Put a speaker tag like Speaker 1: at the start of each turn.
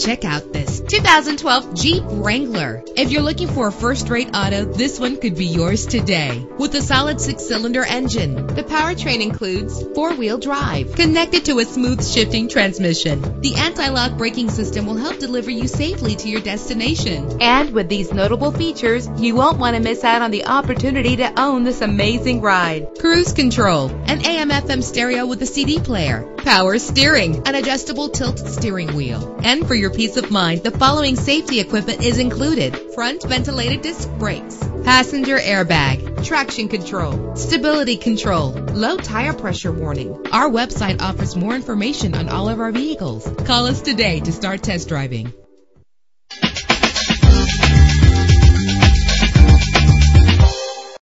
Speaker 1: Check out this 2012 Jeep Wrangler. If you're looking for a first-rate auto, this one could be yours today. With a solid six-cylinder engine, the powertrain includes four-wheel drive connected to a smooth shifting transmission. The anti-lock braking system will help deliver you safely to your destination. And with these notable features, you won't want to miss out on the opportunity to own this amazing ride. Cruise control, an AM/FM stereo with a CD player, power steering, an adjustable tilt steering wheel, and for your peace of mind, the following safety equipment is included. Front ventilated disc brakes, passenger airbag, traction control, stability control, low tire pressure warning. Our website offers more information on all of our vehicles. Call us today to start test driving.